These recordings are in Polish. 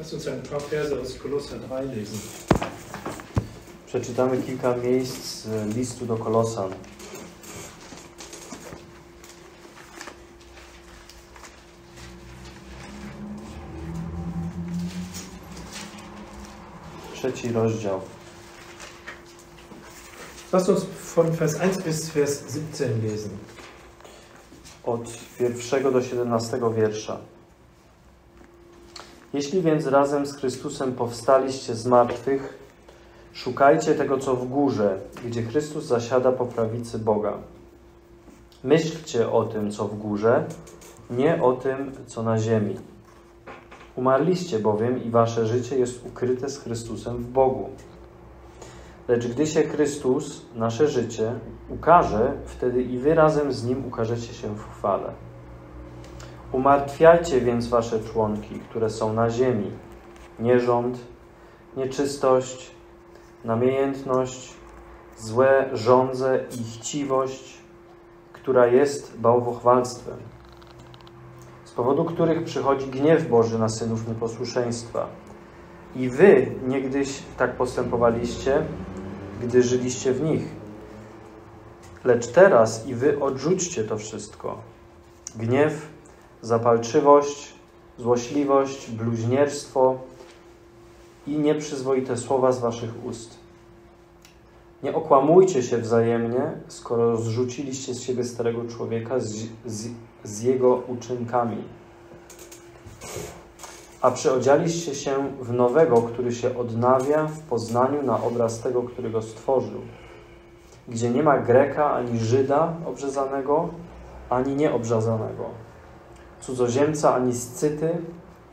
Lass uns ein paar Verse aus Kolosser 3 lesen. Przeczytamy kilka miejsc z listu do Kolosan. Trzeci rozdział. Lass uns von Vers 1 bis Vers 17 lesen. od pierwszego do 17 wiersza. Jeśli więc razem z Chrystusem powstaliście z martwych, szukajcie tego, co w górze, gdzie Chrystus zasiada po prawicy Boga. Myślcie o tym, co w górze, nie o tym, co na ziemi. Umarliście bowiem i wasze życie jest ukryte z Chrystusem w Bogu. Lecz gdy się Chrystus, nasze życie, ukaże, wtedy i wy razem z Nim ukażecie się w chwale. Umartwiajcie więc wasze członki, które są na ziemi, nierząd, nieczystość, namiętność, złe żądze i chciwość, która jest bałwochwalstwem, z powodu których przychodzi gniew Boży na synów nieposłuszeństwa. I wy niegdyś tak postępowaliście, gdy żyliście w nich. Lecz teraz i wy odrzućcie to wszystko. Gniew, zapalczywość, złośliwość, bluźnierstwo i nieprzyzwoite słowa z waszych ust. Nie okłamujcie się wzajemnie, skoro zrzuciliście z siebie starego człowieka z, z, z jego uczynkami. A przyodzialiście się w nowego, który się odnawia w poznaniu na obraz tego, który go stworzył, gdzie nie ma Greka ani Żyda obrzezanego, ani nieobrzezanego, cudzoziemca ani scyty,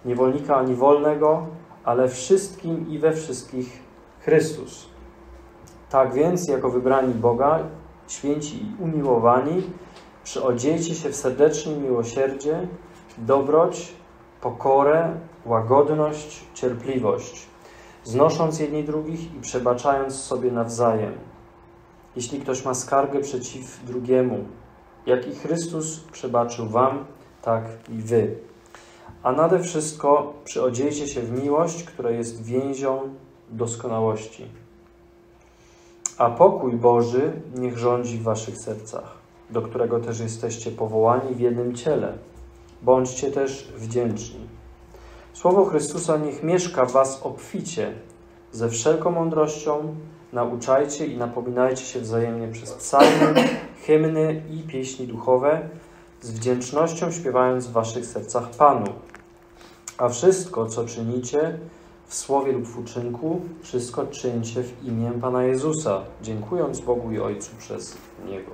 niewolnika ani wolnego, ale wszystkim i we wszystkich Chrystus. Tak więc, jako wybrani Boga, święci i umiłowani, przyodziejcie się w serdeczne miłosierdzie, dobroć, pokorę, łagodność, cierpliwość, znosząc jedni drugich i przebaczając sobie nawzajem. Jeśli ktoś ma skargę przeciw drugiemu, jak i Chrystus przebaczył wam, tak i wy. A nade wszystko przyodziejcie się w miłość, która jest więzią doskonałości. A pokój Boży niech rządzi w waszych sercach, do którego też jesteście powołani w jednym ciele. Bądźcie też wdzięczni. Słowo Chrystusa niech mieszka w was obficie, ze wszelką mądrością, nauczajcie i napominajcie się wzajemnie przez psalmy, hymny i pieśni duchowe, z wdzięcznością śpiewając w waszych sercach Panu. A wszystko, co czynicie, w słowie lub w uczynku, wszystko czyńcie w imię Pana Jezusa, dziękując Bogu i Ojcu przez Niego.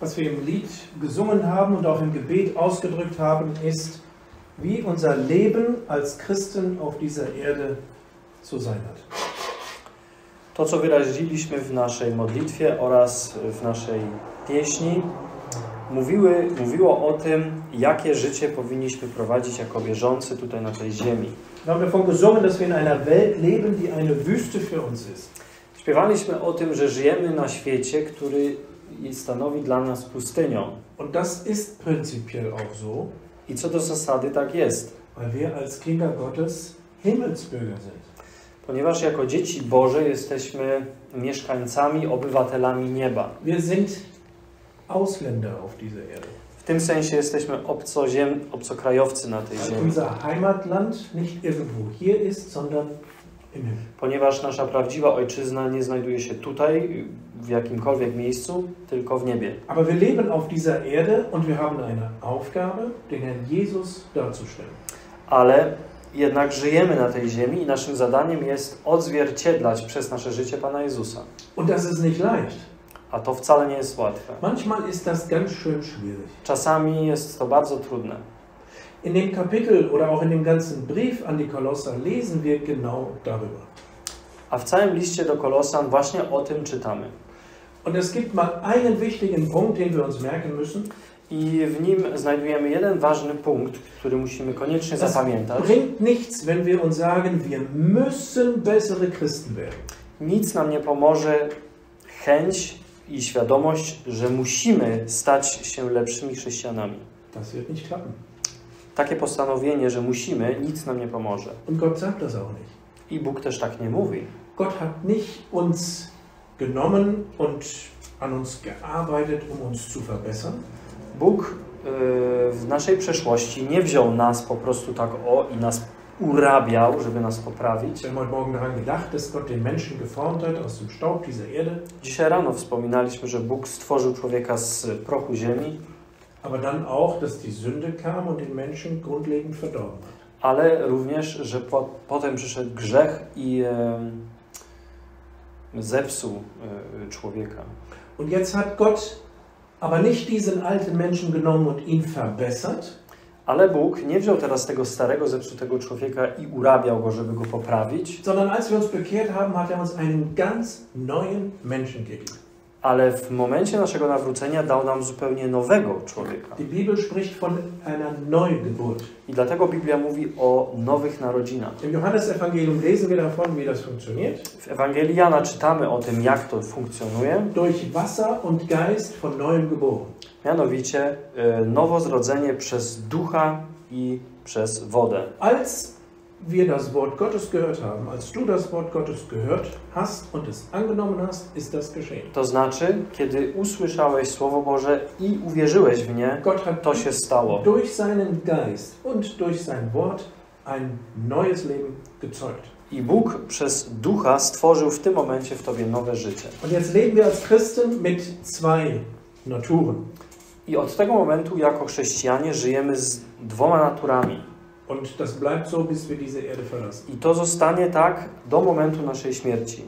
Was wir im Lied gesungen haben und auch im Gebet ausgedrückt haben, ist, wie unser Leben als Christen auf dieser Erde zu sein hat. To, co wyraziliśmy w naszej modlitwie oraz w naszej pieśni, mówiły, mówiło o tym, jakie życie powinniśmy prowadzić jako wierzący tutaj na tej ziemi. Śpiewaliśmy o tym, że żyjemy na świecie, który stanowi dla nas pustynią. Und das ist prinzipiell auch so, I co do zasady tak jest, weil wir als Kinder Gottes Himmelsbürger sind. Ponieważ jako dzieci Boże jesteśmy mieszkańcami, obywatelami nieba. Wir sind Ausländer auf dieser Erde. W tym sensie jesteśmy obcoziem, obcokrajowcy na tej ziemi, unser Heimatland nicht irgendwo hier ist, sondern im Himmel. ponieważ nasza prawdziwa ojczyzna nie znajduje się tutaj, w jakimkolwiek miejscu, tylko w niebie. Aber wir leben auf dieser Erde und wir haben eine Aufgabe, den Herrn Jesus darzustellen. Ale jednak żyjemy na tej ziemi i naszym zadaniem jest odzwierciedlać przez nasze życie Pana Jezusa. Und das ist nicht leicht. A to wcale nie jest łatwe. Manchmal ist das ganz schön schwierig. Czasami jest to bardzo trudne. In dem Kapitel oder auch in dem ganzen Brief an die Kolosser lesen wir genau darüber. A w całym liście do Kolosan właśnie o tym czytamy. Und es gibt mal einen wichtigen Punkt, den wir uns merken müssen. I w nim znajdujemy jeden ważny punkt, który musimy koniecznie Das zapamiętać. bringt nichts, wenn wir uns sagen, wir müssen bessere Christen werden. Nic nam nie pomoże chęć i świadomość, że musimy stać się lepszymi chrześcijanami. Das wird nicht klappen. takie postanowienie, że musimy, nic nam nie pomoże. Und Gott sagt das auch nicht. I Bóg też tak nie mówi. Gott hat nicht uns genommen und an uns gearbeitet, um uns zu verbessern, Bóg y, w naszej przeszłości nie wziął nas po prostu tak o i nas urabiał, żeby nas poprawić. Dzisiaj rano wspominaliśmy, że Bóg stworzył człowieka z prochu ziemi, ale również, że po, potem przyszedł grzech i e, zepsuł e, człowieka. Und jetzt hat Gott aber nicht diesen alten Menschen genommen und ihn verbessert, Ale Bóg nie wziął teraz tego starego, zepsutego człowieka i urabiał go, żeby go poprawić, sondern als wir uns bekehrt haben, hat er uns einen ganz neuen Menschen gegeben. Ale w momencie naszego nawrócenia dał nam zupełnie nowego człowieka. Die Bibel spricht von einer Neugeburt. I dlatego Biblia mówi o nowych narodzinach. Im Johannesevangelium lesen wir davon, wie das funktioniert. W Ewangelii Jana czytamy o tym, jak to funkcjonuje. Durch Wasser und Geist von neuem geboren. Mianowicie y, nowozrodzenie przez ducha i przez wodę. Als wir das Wort Gottes gehört haben, als du das Wort Gottes gehört hast und es angenommen hast, ist das geschehen. To znaczy, kiedy usłyszałeś Słowo Boże i uwierzyłeś w nie, to się stało. durch seinen Geist und durch sein Wort ein neues Leben gezeugt. I Bóg przez ducha stworzył w tym momencie w tobie nowe życie. Und jetzt leben wir als Christen mit zwei Naturen. I od tego momentu, jako chrześcijanie, żyjemy z dwoma naturami. Und das bleibt so, bis wir diese Erde verlassen. I to zostanie tak do momentu naszej śmierci.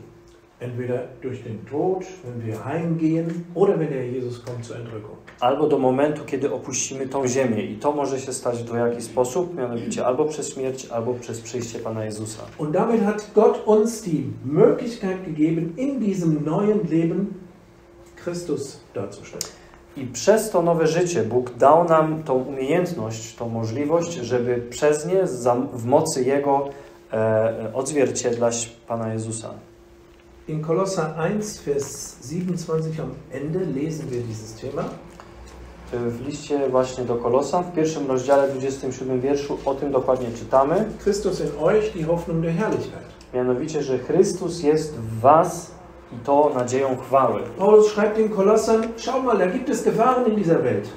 Entweder durch den Tod, wenn wir heimgehen, oder wenn der Jesus kommt zur Entrückung. Albo do momentu, kiedy opuścimy tą ziemię. I to może się stać w jaki sposób? Mianowicie albo przez śmierć, albo przez przyjście Pana Jezusa. Und damit hat Gott uns die Möglichkeit gegeben, in diesem neuen Leben Christus darzustellen. I przez to nowe życie Bóg dał nam tą umiejętność, tą możliwość, żeby przez nie w mocy Jego e, odzwierciedlać Pana Jezusa. In Kolosser 1, Vers 27 am Ende lesen wir dieses Thema. E, W liście właśnie do Kolosa, w pierwszym rozdziale, 27 wierszu, o tym dokładnie czytamy. Christus in euch, die Hoffnung der Herrlichkeit. Mianowicie, że Chrystus jest w Was i to nadzieją chwały. Paulus schreibt den Kolossern, schau mal, da gibt es Gefahren in dieser Welt.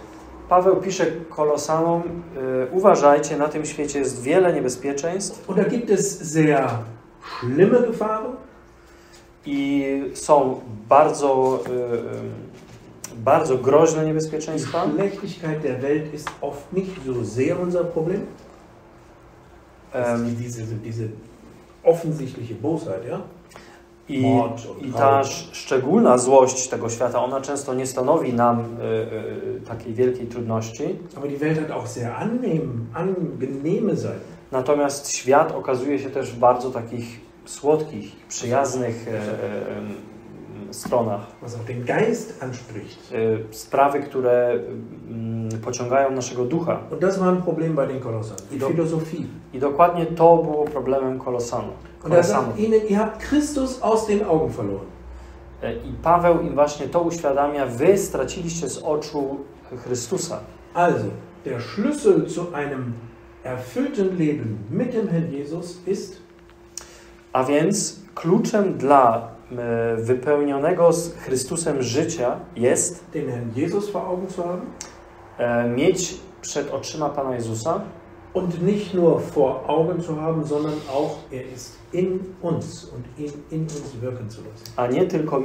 Paweł pisze Kolosanom, e, uważajcie, na tym świecie jest wiele niebezpieczeństw Und da gibt es sehr schlimme Gefahren. i są bardzo, e, e, bardzo groźne Die niebezpieczeństwa. Schlechtigkeit der Welt ist oft nicht so sehr unser Problem. Em, diese, diese offensichtliche Bosheit, ja? I, I ta sz- szczególna złość tego świata, ona często nie stanowi nam e, e, takiej wielkiej trudności. Aber die Welt hat auch sehr annehmen, angenehme Seiten. Natomiast świat okazuje się też w bardzo takich słodkich, przyjaznych stronach. Was auch den Geist anspricht. E, sprawy, które mm, pociągają naszego ducha. Und das war ein Problem bei den Kolossern. Die Doch. Philosophie. I dokładnie to było problemem Kolosanu. Und er Kolosanów. sagt ihnen, ihr habt Christus aus den Augen verloren. E, I Paweł im właśnie to uświadamia, wy straciliście z oczu Chrystusa. Also, der Schlüssel zu einem erfüllten Leben mit dem Herrn Jesus ist, A więc kluczem dla wypełnionego z Chrystusem życia jest den Herrn Jesus vor Augen zu haben e, mieć przed oczyma Pana Jezusa und nicht nur vor Augen zu haben, sondern auch er ist in uns und ihn in uns wirken zu lassen. a nie tylko e,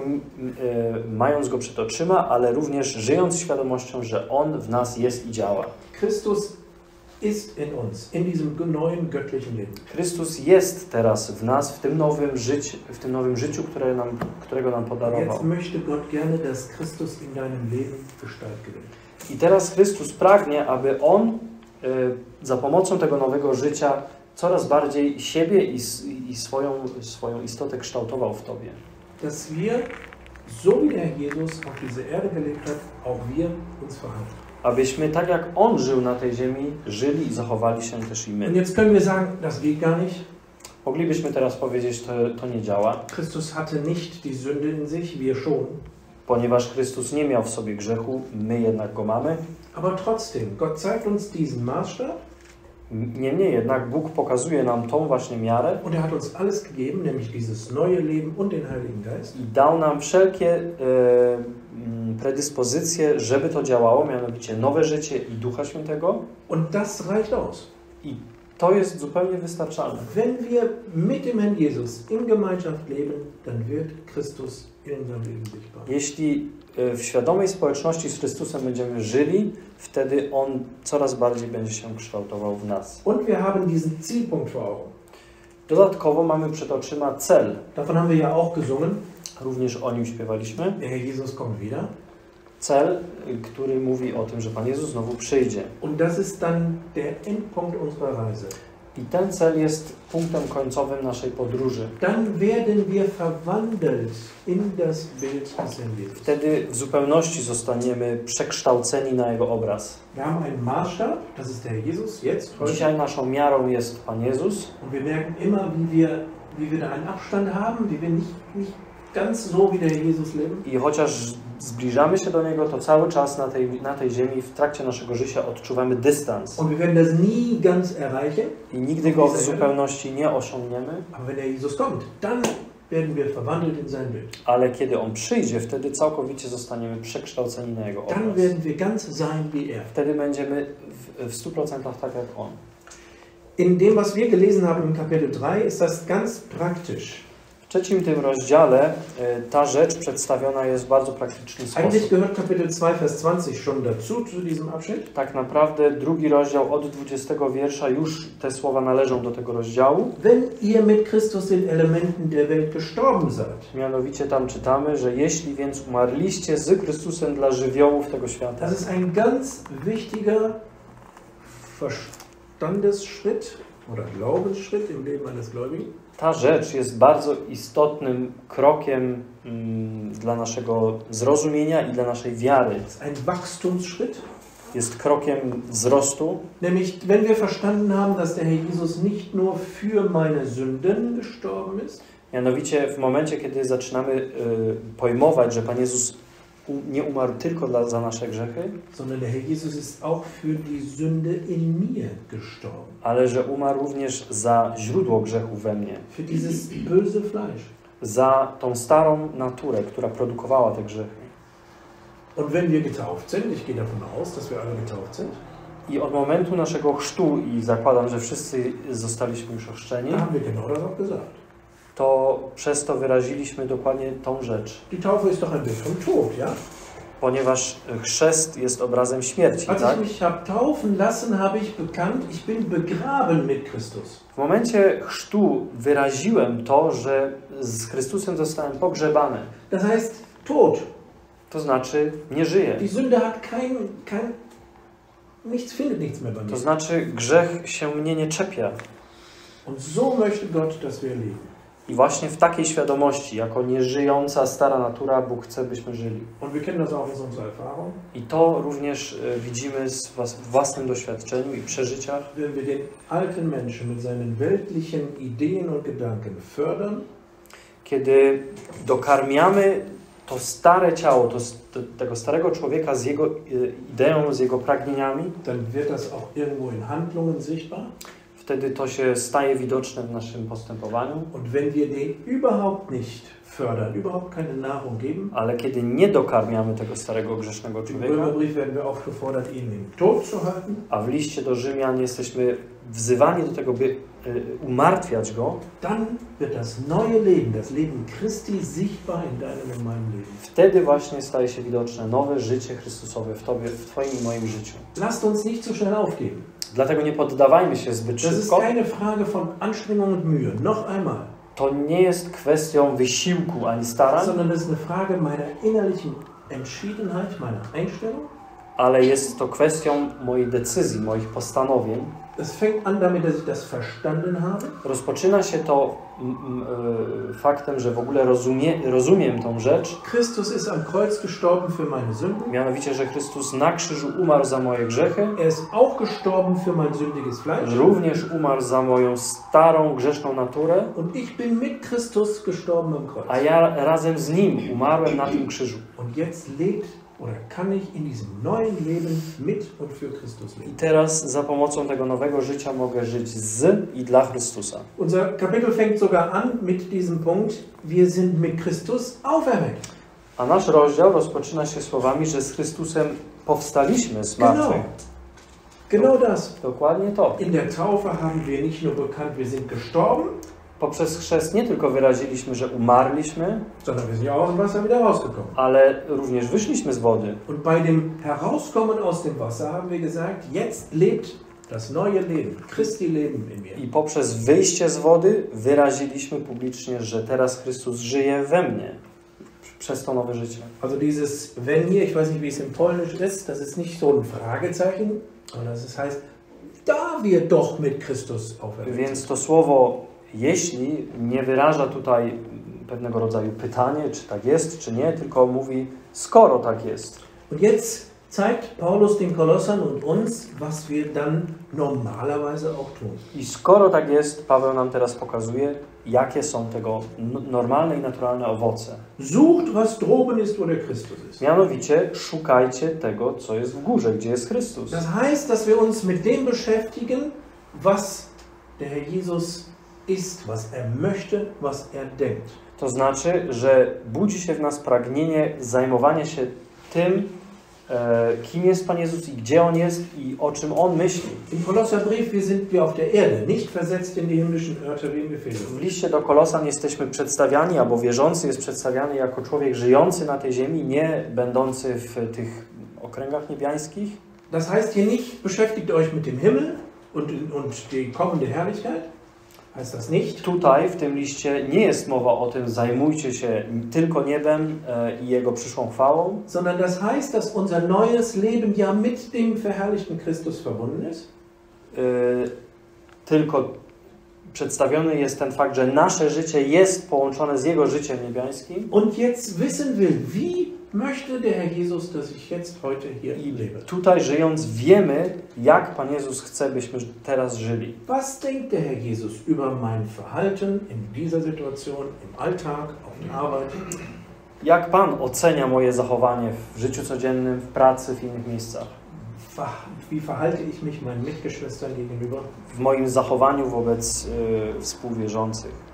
mając go przed oczyma, ale również żyjąc świadomością, że On w nas jest i działa. Christus ist in uns, in diesem neuen göttlichen Leben. Chrystus jest teraz w nas, w tym nowym, życiu, w tym nowym życiu, które nam, którego nam podarował. Jetzt möchte Gott gerne, dass Christus in deinem Leben Gestalt gewinnt. I teraz Chrystus pragnie, aby On e, za pomocą tego nowego życia coraz bardziej siebie i, i swoją, swoją istotę kształtował w Tobie. Dass wir, so wie der Jesus auf diese Erde gelebt hat, auch wir uns verhalten. Abyśmy tak jak On żył na tej ziemi, żyli i zachowali się też i my. Moglibyśmy teraz powiedzieć, to, to nie działa, Christus hatte nicht die Sünde in sich, wir schon. ponieważ Chrystus nie miał w sobie grzechu, my jednak go mamy. Aber trotzdem, Gott zeigt uns diesen Maßstab Niemniej jednak Bóg pokazuje nam tą właśnie miarę und er hat uns alles gegeben, nämlich dieses neue Leben und den Heiligen Geist. i dał nam wszelkie e, predyspozycje, żeby to działało, mianowicie nowe życie i Ducha Świętego. Und das reicht aus. I to jest zupełnie wystarczalne. Wenn wir mit dem Herrn Jesus in Gemeinschaft leben, dann wird Christus in unserem Leben sichtbar. Jeśli e, w świadomej społeczności z Chrystusem będziemy żyli, wtedy On coraz bardziej będzie się kształtował w nas. Und wir haben diesen Zielpunkt vor Augen. Dodatkowo mamy przed oczyma cel. Davon haben wir ja auch gesungen. Również o nim śpiewaliśmy. Der Herr Jesus kommt wieder. Cel, który mówi o tym, że Pan Jezus znowu przyjdzie. Und das ist dann der Endpunkt unserer Reise. I ten cel jest punktem końcowym naszej podróży. Dann werden wir verwandelt in das Bild des Herrn. Wtedy w zupełności zostaniemy przekształceni na Jego obraz. Wir haben einen Maßstab, das ist der Jesus, jetzt, heute. Dzisiaj naszą miarą jest Pan Jezus Und wir merken immer, wie wir, wie wir da einen Abstand haben, wie wir nicht, nicht ganz so wie der Herr Jesus leben. i chociaż zbliżamy się do Niego, to cały czas na tej, na tej ziemi w trakcie naszego życia odczuwamy dystans. Und wir werden das nie ganz erreichen. I nigdy go w zupełności nie osiągniemy, ale kiedy On przyjdzie, wtedy całkowicie zostaniemy przekształceni na Jego Dann obraz. werden wir ganz sein wie er. Wtedy będziemy w, w 100% tak jak On. In dem, was wir gelesen haben im Kapitel 3, ist das ganz praktisch. Trzecim tym rozdziale e, ta rzecz przedstawiona jest w bardzo praktyczny Eigentlich sposób. gehört Kapitel 2, Vers 20 schon dazu, zu diesem Abschnitt. Tak naprawdę drugi rozdział od 20 wiersza już te słowa należą do tego rozdziału. Wenn ihr mit Christus den Elementen der Welt gestorben seid, Mianowicie tam czytamy, że jeśli więc umarliście z Chrystusem dla żywiołów tego świata, das ist ein ganz wichtiger Verstandesschritt oder Glaubensschritt im Leben eines Gläubigen. Ta rzecz jest bardzo istotnym krokiem mm, dla naszego zrozumienia i dla naszej wiary. Ein Wachstumsschritt. Jest krokiem wzrostu, Nämlich, wenn wir verstanden haben, dass der Herr Jesus nicht nur für meine Sünden gestorben ist, Mianowicie w momencie, kiedy zaczynamy y, pojmować, że Pan Jezus nie umarł tylko dla, za nasze grzechy, sondern der Herr Jesus ist auch für die Sünde in mir gestorben. ale że umarł również za źródło grzechu we mnie, Für dieses böse Fleisch. za tą starą naturę, która produkowała te grzechy. Und wenn wir getauft sind, ich gehe davon aus, dass wir alle getauft sind, I od momentu naszego chrztu, i zakładam, że wszyscy zostaliśmy już ochrzczeni, da haben wir genau das auch gesagt. To przez to wyraziliśmy dokładnie tą rzecz. Die Taufe ist doch ein Bild vom Tod, ja? Ponieważ chrzest jest obrazem śmierci, Als tak? ich mich habe taufen lassen, habe ich bekannt, ich bin begraben mit Christus. W momencie chrztu wyraziłem to, że z Chrystusem zostałem pogrzebany. Das heißt, Tod. To znaczy nie żyję. Die Sünde hat kein, kein, nichts findet nichts mehr bei To mir. znaczy grzech się mnie nie czepia. Und so möchte Gott, dass wir leben. I właśnie w takiej świadomości, jako nieżyjąca stara natura, Bóg chce, byśmy żyli. I to również e, widzimy z własnym doświadczeniu i przeżyciach. Wenn wir den alten Menschen mit seinen weltlichen Ideen und Gedanken fördern, Kiedy dokarmiamy to stare ciało, to, to, tego starego człowieka z jego e, ideą, z jego pragnieniami, dann wird das auch irgendwo in Handlungen sichtbar. Wtedy to się staje widoczne w naszym postępowaniu. Und wenn wir den überhaupt nicht fördern, überhaupt keine Nahrung geben, Ale kiedy nie dokarmiamy tego starego grzesznego człowieka, werden wir aufgefordert, ihn im Tod zu halten, a w liście do Rzymian jesteśmy wzywani do tego, by umartwiać go, wtedy właśnie staje się widoczne nowe życie Chrystusowe w Tobie, w Twoim i moim życiu. Lasst uns nicht so schnell aufgeben. Dlatego nie poddawajmy się zbyt Das ist szybko. keine Frage von Anstrengung und Mühe. Noch einmal. To nie jest kwestią wysiłku ani starań, Sondern das ist eine Frage meiner innerlichen Entschiedenheit, meiner Einstellung. Ale jest to kwestią mojej decyzji, moich postanowień. Es fängt an damit, dass ich das verstanden habe. Rozpoczyna się to mm, mm, y, faktem, że w ogóle rozumie, rozumiem tą rzecz, Christus ist am Kreuz gestorben für meine Sünden. mianowicie, że Chrystus na krzyżu umarł za moje grzechy, Er ist auch gestorben für mein sündiges Fleisch. również umarł za moją starą, grzeszną naturę, Und ich bin mit Christus gestorben am a Kreuz. ja razem z Nim umarłem na tym krzyżu. Und jetzt lebt oder kann ich in diesem neuen Leben mit und für Christus I leben? teraz za pomocą tego nowego życia mogę żyć z i dla Chrystusa. Unser Kapitel fängt sogar an mit diesem Punkt, wir sind mit Christus auferweckt. A nasz rozdział rozpoczyna się słowami, że z Chrystusem powstaliśmy z Genau. martwych. Genau das. Dokładnie to. In der Taufe haben wir nicht nur bekannt, wir sind gestorben, Poprzez chrzest nie tylko wyraziliśmy, że umarliśmy, ale również wyszliśmy z wody. Und bei dem Herauskommen aus dem Wasser haben wir gesagt, jetzt lebt das neue Leben, Christi Leben in mir. I poprzez wyjście z wody wyraziliśmy publicznie, że teraz Chrystus żyje we mnie. Przez to nowe życie. Also dieses wenn hier, ich weiß nicht, wie es im Polnisch ist, das ist nicht so ein Fragezeichen, sondern es heißt, da wir doch mit Christus auferweckt Więc to słowo jeśli nie wyraża tutaj pewnego rodzaju pytanie, czy tak jest, czy nie, tylko mówi skoro tak jest. Und jetzt zeigt Paulus den Kolossern und uns, was wir dann normalerweise auch tun. I skoro tak jest, Paweł nam teraz pokazuje, jakie są tego normalne i naturalne owoce. Sucht, was droben ist, wo der Christus ist. Mianowicie szukajcie tego, co jest w górze, gdzie jest Chrystus. Das heißt, dass wir uns mit dem beschäftigen, was der Herr Jesus ist, was er möchte, was er denkt. To znaczy, że budzi się w nas pragnienie zajmowania się tym, e, kim jest Pan Jezus i gdzie On jest i o czym On myśli. Im Kolosserbrief wir sind wir auf der Erde, nicht versetzt in die himmlischen Örter wie im. W liście do Kolosan jesteśmy przedstawiani, albo wierzący jest przedstawiany jako człowiek żyjący na tej ziemi, nie będący w tych okręgach niebiańskich. Das heißt hier nicht, beschäftigt euch mit dem Himmel und, und die kommende Herrlichkeit. Heißt das nicht. Tutaj w tym liście nie jest mowa o tym, zajmujcie się tylko niebem e, i jego przyszłą chwałą, Sondern das heißt, dass unser neues Leben ja mit dem verherrlichten Christus verbunden ist. e, tylko przedstawiony jest ten fakt, że nasze życie jest połączone z jego życiem niebiańskim. Und jetzt wissen will, wie möchte der Herr Jesus, dass ich jetzt heute hier I lebe. tutaj żyjąc wiemy, jak Pan Jezus chce, byśmy teraz żyli. Was denkt der Herr Jesus über mein Verhalten in dieser Situation, im Alltag, auf der Arbeit? Jak Pan ocenia moje zachowanie w życiu codziennym, w pracy, w innych miejscach? Wie verhalte ich mich meinen Mitgeschwistern gegenüber? W moim zachowaniu wobec y, współwierzących.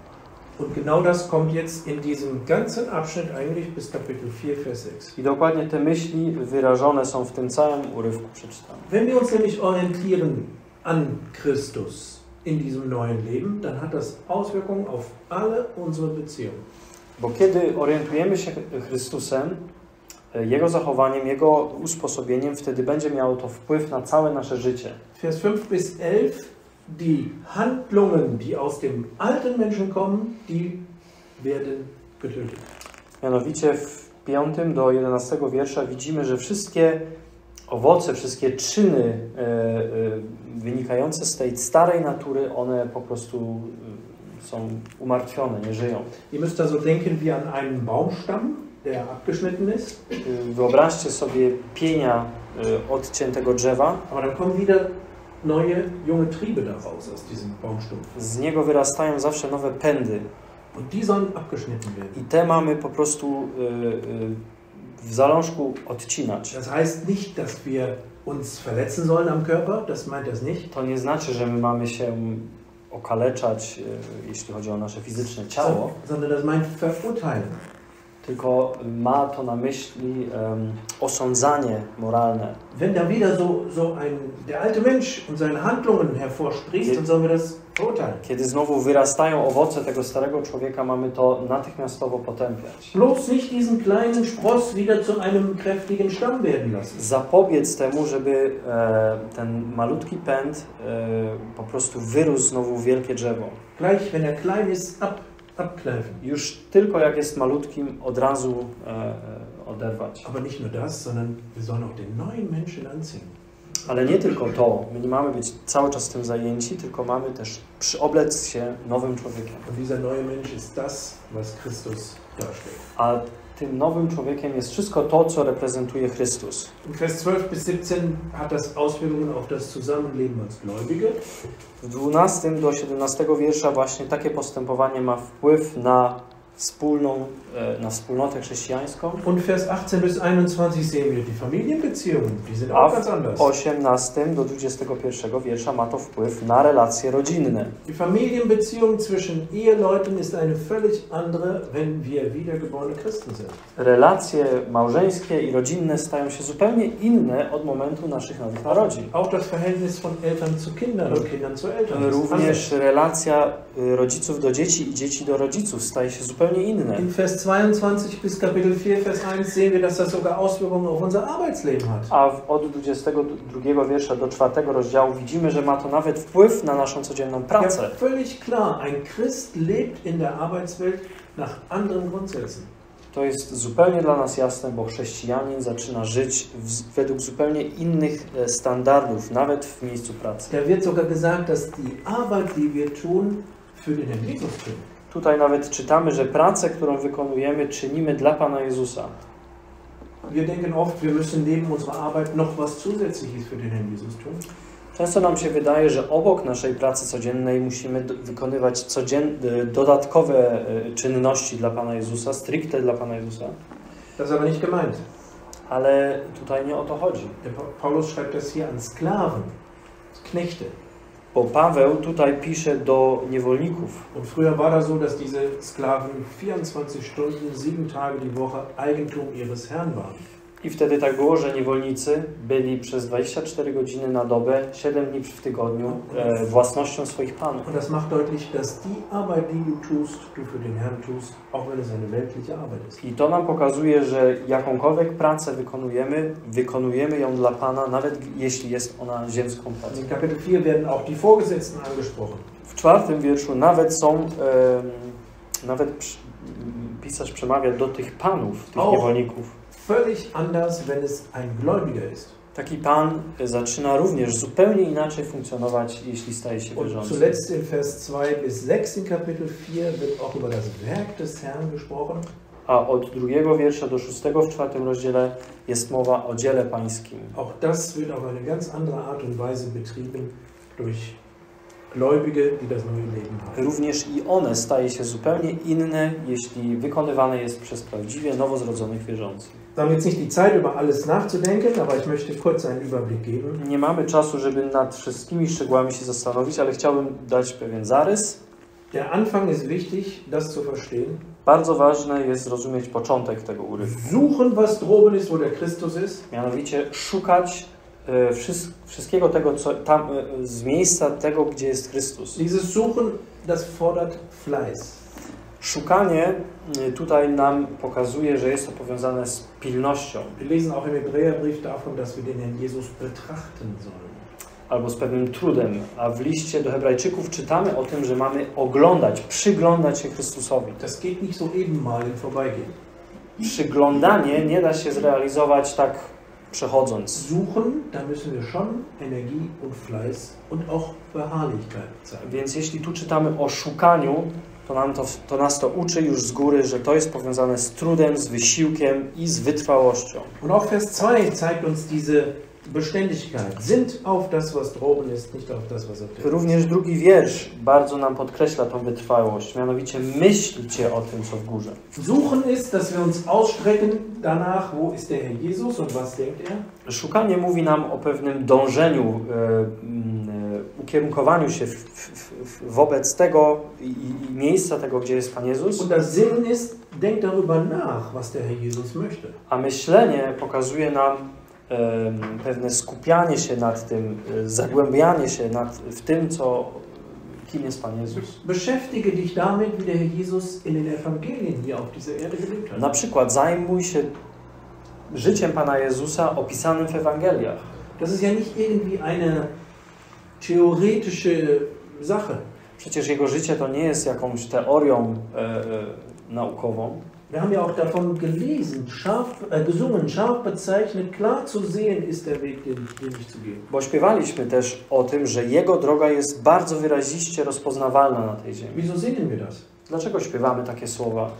Und genau das kommt jetzt in diesem ganzen Abschnitt eigentlich bis Kapitel 4, Vers 6. I dokładnie te myśli wyrażone są w tym całym urywku przeczytanym. Wenn wir uns nämlich orientieren an Christus in diesem neuen Leben, dann hat das Auswirkungen auf alle unsere Beziehungen. Bo kiedy orientujemy się Chrystusem, y, Jego zachowaniem, Jego usposobieniem, wtedy będzie miało to wpływ na całe nasze życie. Vers 5 bis 11, die Handlungen, die aus dem alten Menschen kommen, die werden getötet. Mianowicie w 5 do 11 wiersza widzimy, że wszystkie owoce, wszystkie czyny e, e, wynikające z tej starej natury, one po prostu e, są umartwione, nie żyją. Ihr müsst da so denken wie an einen Baumstamm, der abgeschnitten ist. Wyobraźcie sobie pienia e, odciętego drzewa, Aber dann kommen wieder neue junge Triebe daraus aus diesem Baumstumpf. z niego wyrastają zawsze nowe pędy Und die sollen abgeschnitten werden. i te mamy po prostu e, e, w zalążku odcinać. Das heißt nicht, dass wir uns verletzen sollen am Körper, das meint das nicht. To nie znaczy, że my mamy się okaleczać, e, jeśli chodzi o nasze fizyczne ciało, Sondern das meint verurteilen. Tylko ma to na myśli em, osądzanie moralne. Wenn da wieder so, so ein, der alte Mensch und seine Handlungen hervorspricht, dann sollen wir das verurteilen. Kiedy znowu wyrastają owoce tego starego człowieka, mamy to natychmiastowo potępiać. Bloß nicht diesen kleinen Spross wieder zu einem kräftigen Stamm werden lassen. Zapobiec temu, żeby e, ten malutki pęd e, po prostu wyrósł znowu wielkie drzewo. Gleich, wenn er klein ist, ab. Już tylko jak jest malutkim, od razu e, e, oderwać. Aber nicht nur das, sondern wir sollen auch den neuen Menschen anziehen. Ale nie tylko to. My nie mamy być cały czas tym zajęci, tylko mamy też przyoblec się nowym człowiekiem. Und dieser neue Mensch ist das, was Christus darstellt. A tym nowym człowiekiem jest wszystko to, co reprezentuje Chrystus. In Vers 12 bis 17 hat das Auswirkungen auf das Zusammenleben als Gläubige. W 12 do 17 wiersza właśnie takie postępowanie ma wpływ na wspólną, e, na wspólnotę chrześcijańską. Und Vers 18 bis 21 sehen wir die Familienbeziehungen. Die sind A auch ganz anders. 18 do 21 wiersza ma to wpływ na relacje rodzinne. Die Familienbeziehung zwischen Eheleuten ist eine völlig andere, wenn wir wiedergeborene Christen sind. Relacje małżeńskie i rodzinne stają się zupełnie inne od momentu naszych nowych narodzin. Auch das Verhältnis von Eltern zu Kindern und Kindern zu Eltern. Również relacja y, rodziców do dzieci i dzieci do rodziców staje się zupełnie inne. anders. In Vers 22 bis Kapitel 4, Vers 1 sehen wir, dass das sogar Auswirkungen auf unser Arbeitsleben hat. A w, od 22 wiersza do 4 rozdziału widzimy, że ma to nawet wpływ na naszą codzienną Ja, pracę. völlig klar, ein Christ lebt in der Arbeitswelt nach anderen Grundsätzen. To jest zupełnie dla nas jasne, bo chrześcijanin zaczyna żyć w, według zupełnie innych e, standardów, nawet w miejscu pracy. Da wird sogar gesagt, dass die Arbeit, die wir tun, für den Herrn Jesus. Tutaj nawet czytamy, że pracę, którą wykonujemy, czynimy dla Pana Jezusa. Wir denken oft, wir müssen neben unserer Arbeit noch was Zusätzliches für den Herrn Jesus tun. Często nam się wydaje, że obok naszej pracy codziennej musimy wykonywać codzien- dodatkowe e, czynności dla Pana Jezusa, stricte dla Pana Jezusa, Das ist aber nicht gemeint. ale tutaj nie o to chodzi. Paulus schreibt das hier an Sklaven, Knechte. Bo Paweł tutaj pisze do niewolników. Und früher war das so, dass diese Sklaven 24 Stunden, sieben Tage die Woche Eigentum ihres Herrn waren. I wtedy tak było, że niewolnicy byli przez 24 godziny na dobę, 7 dni w tygodniu e, własnością swoich panów. Und das macht deutlich, dass die Arbeit, die du tust, du für den Herrn tust, auch wenn es eine weltliche Arbeit ist. I to nam pokazuje, że jakąkolwiek pracę wykonujemy, wykonujemy ją dla Pana, nawet jeśli jest ona ziemską pracą. In Kapitel 4 werden auch die Vorgesetzten angesprochen. W czwartym wierszu nawet są, em, nawet pisarz przemawia do tych panów, tych O. niewolników. Völlig anders, wenn es ein Gläubiger ist. Taki pan zaczyna również zupełnie inaczej funkcjonować, jeśli staje się Und wierzący. zuletzt in Vers 2 bis 6 in Kapitel 4 wird auch über das Werk des Herrn gesprochen. A od drugiego wiersza do szóstego w czwartym rozdziale jest mowa o dziele pańskim. Auch das wird auf eine ganz andere Art und Weise betrieben durch Gläubige, die das neue Leben haben. Również i one staje się zupełnie inne, jeśli wykonywane jest przez prawdziwie nowozrodzonych wierzących. Wir haben jetzt nicht die Zeit, über alles nachzudenken, aber ich möchte kurz einen Überblick geben. Nie mamy czasu, żeby nad wszystkimi szczegółami się zastanowić, ale chciałbym dać pewien zarys. Der Anfang ist wichtig, das zu verstehen. Bardzo ważne jest zrozumieć początek tego urywku. Suchen, was droben ist, wo der Christus ist. Mianowicie szukać e, wszyst- wszystkiego tego, co tam, e, z miejsca tego, gdzie jest Chrystus. Dieses Suchen, das fordert Fleiß. Szukanie y, tutaj nam pokazuje, że jest to powiązane z pilnością Wir lesen auch im Hebräerbrief davon, dass wir den Herrn Jesus betrachten sollen. albo z pewnym trudem, a w liście do Hebrajczyków czytamy o tym, że mamy oglądać, przyglądać się Chrystusowi. Das geht nicht so eben mal im Vorbeigehen. Przyglądanie nie da się zrealizować tak przechodząc. Suchen, da müssen wir schon Energie und Fleiß und auch Beharrlichkeit zeigen. Więc jeśli tu czytamy o szukaniu, to, nam to, to nas to uczy już z góry, że to jest powiązane z trudem, z wysiłkiem i z wytrwałością. Und auch Vers 2 zeigt uns diese Beständigkeit. Sind auf das, was droben ist, nicht auf das, was auf Również drugi wiersz bardzo nam podkreśla tą wytrwałość, mianowicie myślcie o tym, co w górze. Suchen ist, dass wir uns ausstrecken danach, wo ist der Herr Jesus und was denkt er. Szukanie mówi nam o pewnym dążeniu, e, mm, e, ukierunkowaniu się w, w, w, wobec tego i, i miejsca tego, gdzie jest Pan Jezus, Und das Sinnen ist, denkt darüber nach, was der Herr Jesus möchte. a myślenie pokazuje nam pewne skupianie się nad tym, e, zagłębianie się nad, w tym, co, kim jest Pan Jezus. Beschäftige dich damit, wie der Herr Jesus in den Evangelien hier auf dieser Erde gelebt hat. Na przykład zajmuj się życiem Pana Jezusa opisanym w Ewangeliach. Das ist ja nicht irgendwie eine theoretische Sache. Przecież jego życie to nie jest jakąś teorią e, e, naukową. Wir haben ja auch davon gelesen, scharf, äh, gesungen, scharf bezeichnet, klar zu sehen ist der Weg, den, den ich zu gehen. Bo śpiewaliśmy też o tym, że jego droga jest bardzo wyraziście rozpoznawalna na tej ziemi. Wieso singen wir das? Dlaczego śpiewamy takie słowa?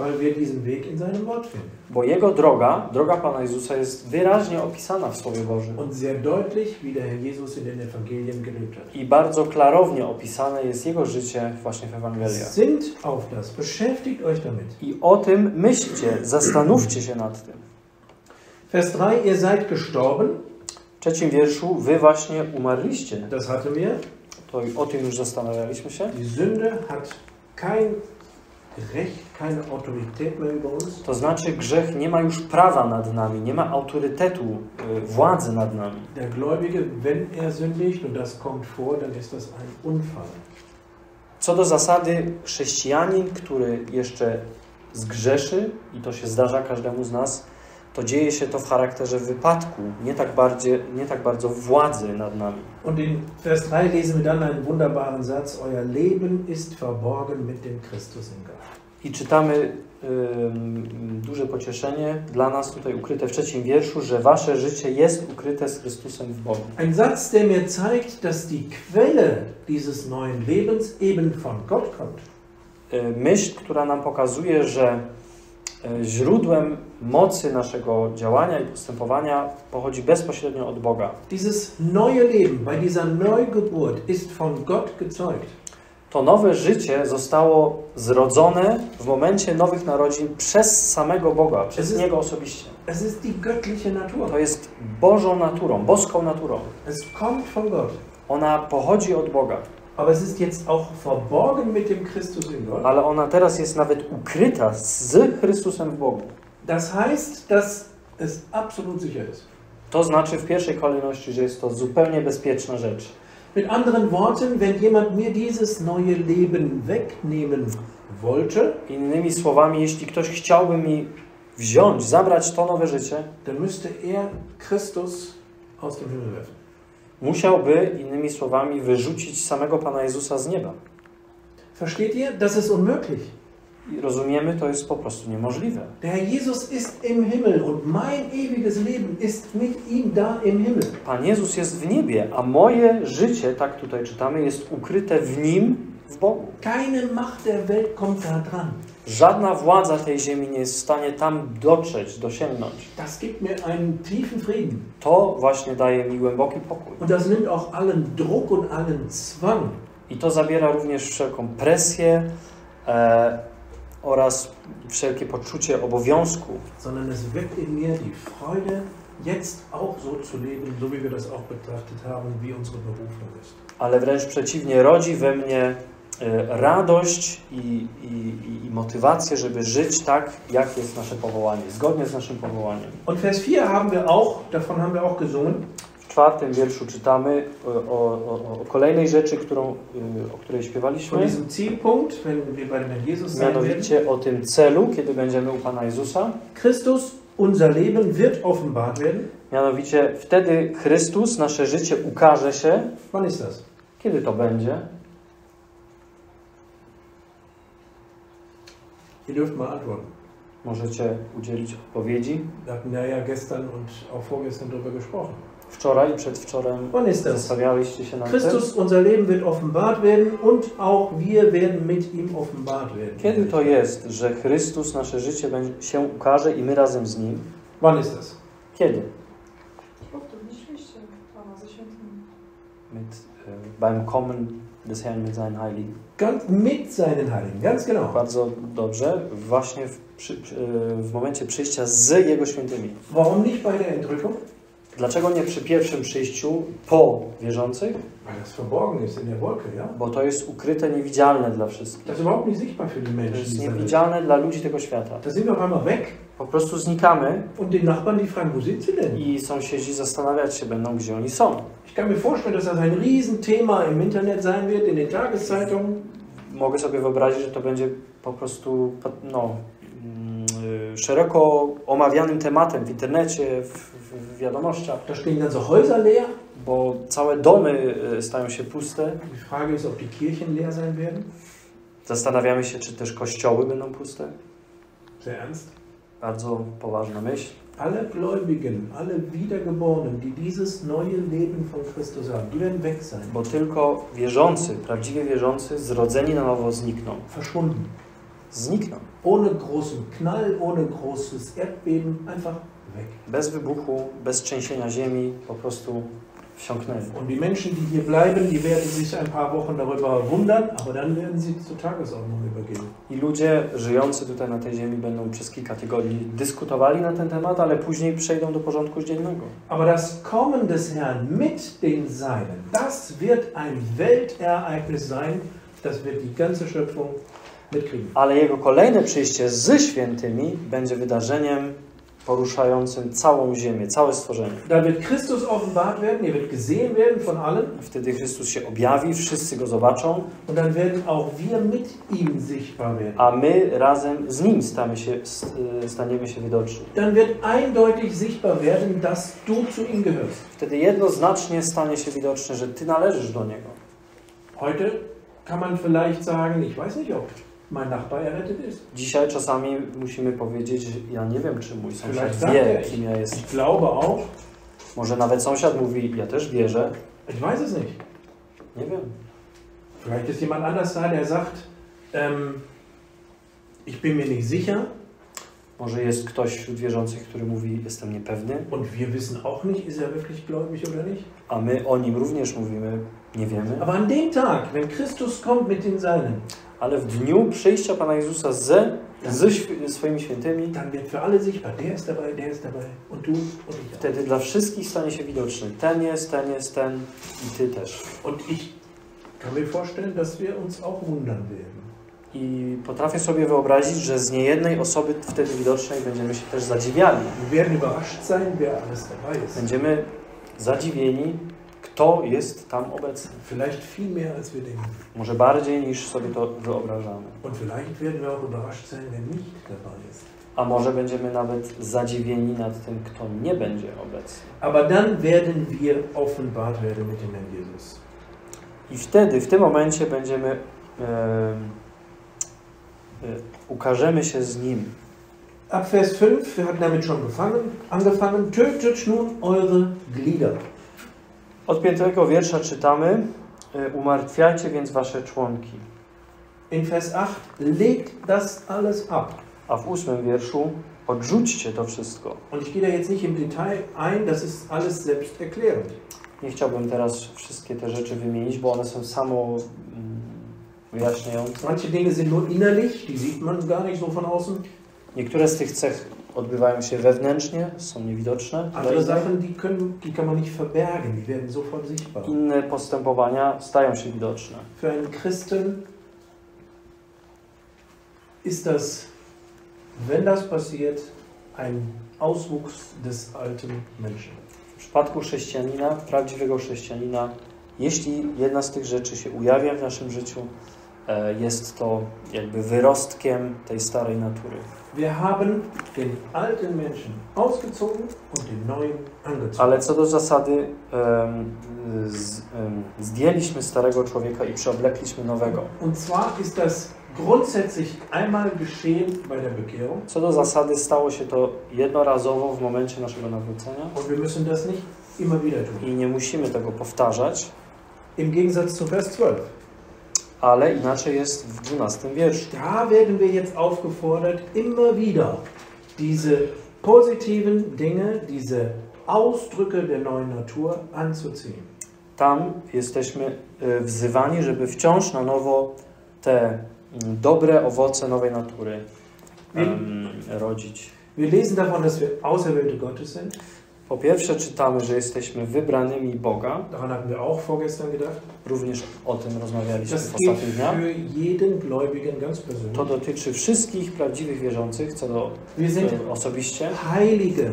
Weil wir diesen Weg in seinem Wort finden. Bo Jego droga, droga Pana Jezusa jest wyraźnie opisana w Słowie Bożym. Und sehr deutlich, wie der Herr Jesus in den Evangelien gelebt hat. I bardzo klarownie opisane jest Jego życie właśnie w Ewangeliach. Sinnt auf das, beschäftigt euch damit. I o tym myślcie, zastanówcie się nad tym. Vers 3, ihr seid gestorben, W trzecim wierszu, wy właśnie umarliście. das hatten wir. To o tym już zastanawialiśmy się. Die Sünde hat kein To znaczy grzech nie ma już prawa nad nami, nie ma autorytetu, y, władzy nad nami. Der Gläubige, wenn er sündigt, und das kommt vor, dann ist das ein Unfall. Co do zasady, chrześcijanin, który jeszcze zgrzeszy, i to się zdarza każdemu z nas, to dzieje się to w charakterze wypadku, nie tak, bardziej, nie tak bardzo władzy nad nami. Und in Vers 3 lesen wir dann einen wunderbaren Satz: Euer Leben ist verborgen mit dem Christus in Gott. I czytamy duże pocieszenie dla nas tutaj ukryte w trzecim wierszu, że wasze życie jest ukryte z Chrystusem w Bogu. Ein Satz, der mir zeigt, dass die Quelle dieses neuen Lebens eben von Gott kommt. Myśl, która nam pokazuje, że źródłem mocy naszego działania i postępowania pochodzi bezpośrednio od Boga. Dieses neue Leben bei dieser Neugeburt ist von Gott gezeugt. To nowe życie zostało zrodzone w momencie nowych narodzin przez samego Boga, przez Niego osobiście. Es ist die göttliche Natur. To jest Bożą naturą, boską naturą. Es kommt von Gott. Ona pochodzi od Boga, Aber es ist jetzt auch verborgen mit dem Christus in Gott. ale ona teraz jest nawet ukryta z Chrystusem w Bogu. Das heißt, dass es absolut sicher ist. To znaczy w pierwszej kolejności, że jest to zupełnie bezpieczna rzecz. Mit anderen Worten, wenn jemand mir dieses neue Leben wegnehmen wollte, Innymi słowami, jeśli ktoś chciałby mi wziąć, zabrać to nowe życie, dann müsste er Christus aus dem Himmel werfen. Musiałby, innymi słowami, wyrzucić samego Pana Jezusa z nieba. Versteht ihr? Das ist unmöglich. I rozumiemy, to jest po prostu niemożliwe. Der Herr Jesus ist im Himmel und mein ewiges Leben ist mit ihm da im Himmel. Pan Jezus jest w niebie, a moje życie, tak tutaj czytamy, jest ukryte w Nim, w Bogu. Keine Macht der Welt kommt da dran. Żadna władza tej ziemi nie jest w stanie tam dotrzeć, dosięgnąć. Das gibt mir einen tiefen Frieden. To właśnie daje mi głęboki pokój. Und das nimmt auch allen Druck und allen Zwang. I to zabiera również wszelką presję e, oraz wszelkie poczucie obowiązku, sondern es weckt in mir die Freude, jetzt auch so zu leben, so wie wir das auch betrachtet haben, wie unsere Berufung ist. ale wręcz przeciwnie, rodzi we mnie radość i, i, i- motywację, żeby żyć tak, jak jest nasze powołanie, zgodnie z naszym powołaniem. Und Vers 4 haben wir auch, davon haben wir auch gesungen, W czwartym wierszu czytamy o, o, o, kolejnej rzeczy, którą, y, o której śpiewaliśmy, Zielpunkt, mianowicie o tym celu, kiedy będziemy u Pana Jezusa. Christus, unser Leben, wird offenbart werden. Mianowicie wtedy Chrystus, nasze życie ukaże się. Wann ist das? Kiedy to będzie? Ihr dürft mal antworten. Możecie udzielić odpowiedzi. Hatten ja, ja gestern und auch vorgestern darüber gesprochen. Wczoraj i przedwczorem Wann ist das? zastanawialiście się nad tym. Christus, unser Leben, wird offenbart werden und auch wir werden mit ihm offenbart werden. Kiedy to jest, że Chrystus, nasze życie będzie, się ukaże i my razem z Nim? Wann ist das? Kiedy? Mit, e, beim Kommen des Herrn mit seinen Heiligen. Ganz mit seinen Heiligen, ganz genau. Bardzo dobrze, właśnie w, przy, e, w momencie przyjścia z Jego świętymi. Warum nicht bei der Entrückung? Dlaczego nie przy pierwszym przyjściu po wierzących? Weil das verborgen ist in der Wolke, ja? Bo to jest ukryte, niewidzialne dla wszystkich. To jest niewidzialne dla ludzi tego świata. Da sind wir auf einmal weg Po prostu znikamy und die Nachbarn, die fragen, wo sind sie denn? i sąsiedzi zastanawiać się będą, gdzie oni są. Ich kann mir vorstellen, dass das ein Riesenthema im Internet sein wird, in den Tageszeitungen. Mogę sobie wyobrazić, że to będzie po prostu no, mm, y, szeroko omawianym tematem w internecie, w, w, wiadomościach, Da stehen so Häuser leer. bo całe domy y, stają się puste. Die Frage ist, ob die Kirchen leer sein werden. Zastanawiamy się, czy też kościoły będą puste. Sehr ernst. Bardzo poważna myśl. Alle Gläubigen, alle Wiedergeborenen, die dieses neue Leben von Christus haben, die werden weg sein. Bo tylko wierzący, prawdziwie wierzący, zrodzeni na nowo znikną. Verschwunden. znikną. Ohne großen Knall, ohne großes Erdbeben, einfach weg. Bez wybuchu, bez trzęsienia ziemi, po prostu Und die Menschen, die hier bleiben, die werden sich ein paar Wochen darüber wundern, aber dann werden sie zur Tagesordnung übergehen. I ludzie żyjący tutaj na tej ziemi będą przez kilka tygodni dyskutowali na ten temat, ale później przejdą do porządku dziennego. Aber das Kommen des Herrn mit den Seinen, das wird ein Weltereignis sein, das wird die ganze Schöpfung mitkriegen. Ale jego kolejne przyjście z świętymi będzie wydarzeniem poruszającym całą ziemię, całe stworzenie. Da wird Christus offenbart werden, er wird gesehen werden von allen Wtedy Chrystus się objawi, wszyscy go zobaczą, und dann werden auch wir mit ihm sichtbar werden. a my razem z nim stamy się, st- staniemy się widoczni. Dann wird eindeutig sichtbar werden, dass du zu ihm gehörst. Wtedy jednoznacznie stanie się widoczne, że ty należysz do niego. Heute kann man vielleicht sagen, ich weiß nicht, ob mein Nachbar errettet ist. Dzisiaj czasami musimy powiedzieć, że ja nie wiem, czy mój sąsiad wie, kim ja jestem. ich glaube auch, Może nawet sąsiad mówi, ja też wierzę. ich weiß es nicht. Nie wiem. Vielleicht ist jemand anders da, der sagt, ähm, ich bin mir nicht sicher Może jest ktoś wśród wierzących, który mówi, jestem niepewny, und wir wissen auch nicht, ist er wirklich gläubig oder nicht. a my o nim również mówimy, nie wiemy. Aber an dem Tag, wenn Christus kommt mit den Seinen, Ale w dniu przyjścia Pana Jezusa ze, ze św- swoimi świętymi, auch. wtedy dla wszystkich stanie się widoczny. Ten jest, ten jest, ten i Ty też. I potrafię sobie wyobrazić, że z niejednej osoby wtedy widocznej będziemy się też zadziwiali. Będziemy zadziwieni, kto jest tam obecny. Vielleicht viel mehr, als wir denken. Może bardziej niż sobie to wyobrażamy. Und vielleicht werden wir auch überrascht sein, nicht dabei ist. A może będziemy nawet zadziwieni nad tym, kto nie będzie obecny. Aber dann werden wir offenbart werden mit dem Herrn Jesus. I wtedy, w tym momencie będziemy, e, e, ukażemy się z Nim. Ab Vers 5, wir hatten damit schon gefangen, angefangen, tötet nun eure Glieder. Od piątego wiersza czytamy, e, umartwiajcie więc wasze członki. In Vers 8, legt das alles ab. A w ósmym wierszu, odrzućcie to wszystko. Und ich gehe da jetzt nicht im Detail ein, das ist alles selbsterklärend. Nie chciałbym teraz wszystkie te rzeczy wymienić, bo one są samo mm, wyjaśniające. Manche Dinge sind nur innerlich, die sieht man gar nicht so von außen. Niektóre z tych cech odbywają się wewnętrznie, są niewidoczne. innych. Sachen, die, können, die kann man nicht verbergen, die werden sofort sichtbar. Inne postępowania stają się widoczne. Für einen Christen ist das, wenn das passiert, ein Auswuchs des alten Menschen. W przypadku chrześcijanina, prawdziwego chrześcijanina, jeśli jedna z tych rzeczy się ujawia w naszym życiu, e, jest to jakby wyrostkiem tej starej natury. Wir haben den alten Menschen ausgezogen und den neuen angezogen. Ale co do zasady, em, z, em, zdjęliśmy starego człowieka i przeoblekliśmy nowego. Und zwar ist das grundsätzlich einmal geschehen bei der Bekehrung Co do zasady, stało się to jednorazowo w momencie naszego nawrócenia und wir müssen das nicht immer wieder tun. i nie musimy tego powtarzać, Im Gegensatz zu Vers 12. ale inaczej jest w 12 wierszu. Da werden wir jetzt aufgefordert, immer wieder diese positiven Dinge, diese Ausdrücke der neuen Natur anzuziehen. Tam jesteśmy e, wzywani, żeby wciąż na nowo te mm, dobre owoce nowej natury em, rodzić. Wir lesen davon, dass wir Auserwählte Gottes sind. Po pierwsze czytamy, że jesteśmy wybranymi Boga. Daran hatten wir auch vorgestern gedacht. Również o tym rozmawialiśmy Das w ostatnich dniach. jeden Gläubigen ganz To persönlich. dotyczy wszystkich prawdziwych wierzących, co do Wir sind osobiście. Heilige.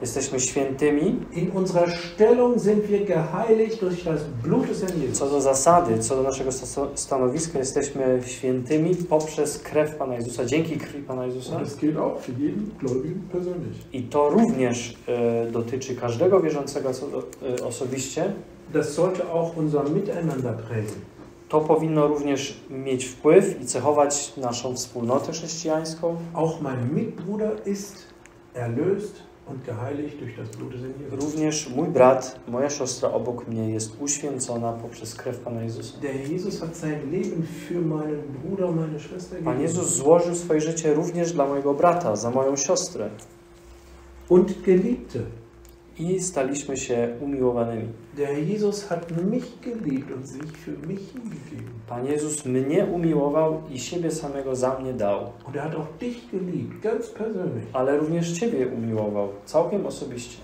Jesteśmy świętymi. In unserer Stellung sind wir geheiligt durch das Blut des Herrn Jesus. Co do zasady, co do naszego stanowiska, jesteśmy świętymi poprzez krew Pana Jezusa, dzięki krwi Pana Jezusa. Und das gilt auch für jeden Gläubigen persönlich. I to również e, dotyczy każdego wierzącego co e, osobiście. Das sollte auch unser Miteinander prägen. To powinno również mieć wpływ i cechować naszą wspólnotę chrześcijańską. Auch mein Mitbruder ist erlöst Również mój brat, moja siostra obok mnie jest uświęcona poprzez krew Pana Jezusa. Pan. Jezus złożył swoje życie również dla mojego brata, za moją siostrę. Und Geliebte. I staliśmy się umiłowanymi. Der Jesus hat mich geliebt und sich für mich hingegeben. Pan Jezus mnie umiłował i siebie samego za mnie dał. Und er hat auch dich geliebt, ganz persönlich. Ale również Ciebie umiłował, całkiem osobiście.